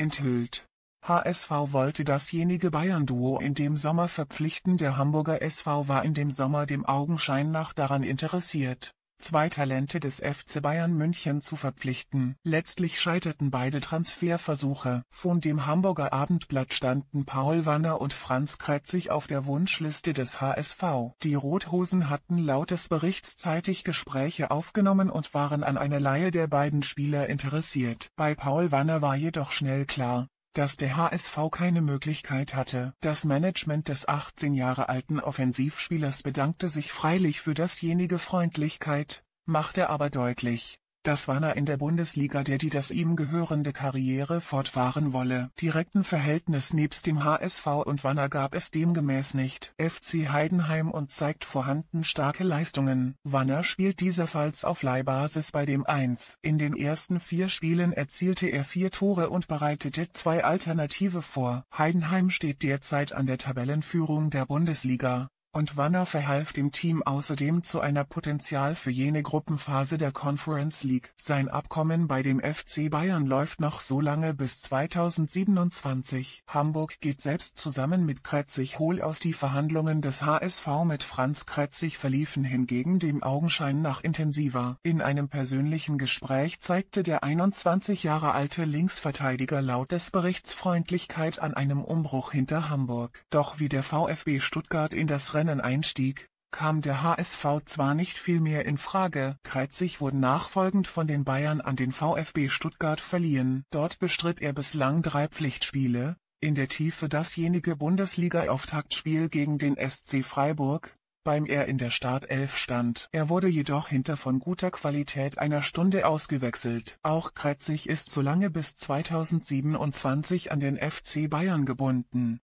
enthüllt. HSV wollte dasjenige Bayern-Duo in dem Sommer verpflichten der Hamburger SV war in dem Sommer dem Augenschein nach daran interessiert zwei Talente des FC Bayern München zu verpflichten. Letztlich scheiterten beide Transferversuche. Von dem Hamburger Abendblatt standen Paul Wanner und Franz Kretzig auf der Wunschliste des HSV. Die Rothosen hatten laut des Berichts zeitig Gespräche aufgenommen und waren an einer Leihe der beiden Spieler interessiert. Bei Paul Wanner war jedoch schnell klar, dass der HSV keine Möglichkeit hatte. Das Management des 18 Jahre alten Offensivspielers bedankte sich freilich für dasjenige Freundlichkeit, machte aber deutlich, dass Wanner in der Bundesliga der die das ihm gehörende Karriere fortfahren wolle. Direkten Verhältnis nebst dem HSV und Wanner gab es demgemäß nicht. FC Heidenheim und zeigt vorhanden starke Leistungen. Wanner spielt dieserfalls auf Leihbasis bei dem 1. In den ersten vier Spielen erzielte er vier Tore und bereitete zwei Alternative vor. Heidenheim steht derzeit an der Tabellenführung der Bundesliga und Wanner verhalf dem Team außerdem zu einer Potential für jene Gruppenphase der Conference League. Sein Abkommen bei dem FC Bayern läuft noch so lange bis 2027. Hamburg geht selbst zusammen mit Kretzig hohl aus die Verhandlungen des HSV mit Franz Kretzig verliefen hingegen dem Augenschein nach intensiver. In einem persönlichen Gespräch zeigte der 21 Jahre alte Linksverteidiger laut des Berichts Freundlichkeit an einem Umbruch hinter Hamburg. Doch wie der VfB Stuttgart in das Rennen einstieg, kam der HSV zwar nicht viel mehr in Frage, Kretzig wurde nachfolgend von den Bayern an den VfB Stuttgart verliehen. Dort bestritt er bislang drei Pflichtspiele, in der Tiefe dasjenige Bundesliga-Auftaktspiel gegen den SC Freiburg, beim er in der Startelf stand. Er wurde jedoch hinter von guter Qualität einer Stunde ausgewechselt. Auch Kretzig ist solange bis 2027 an den FC Bayern gebunden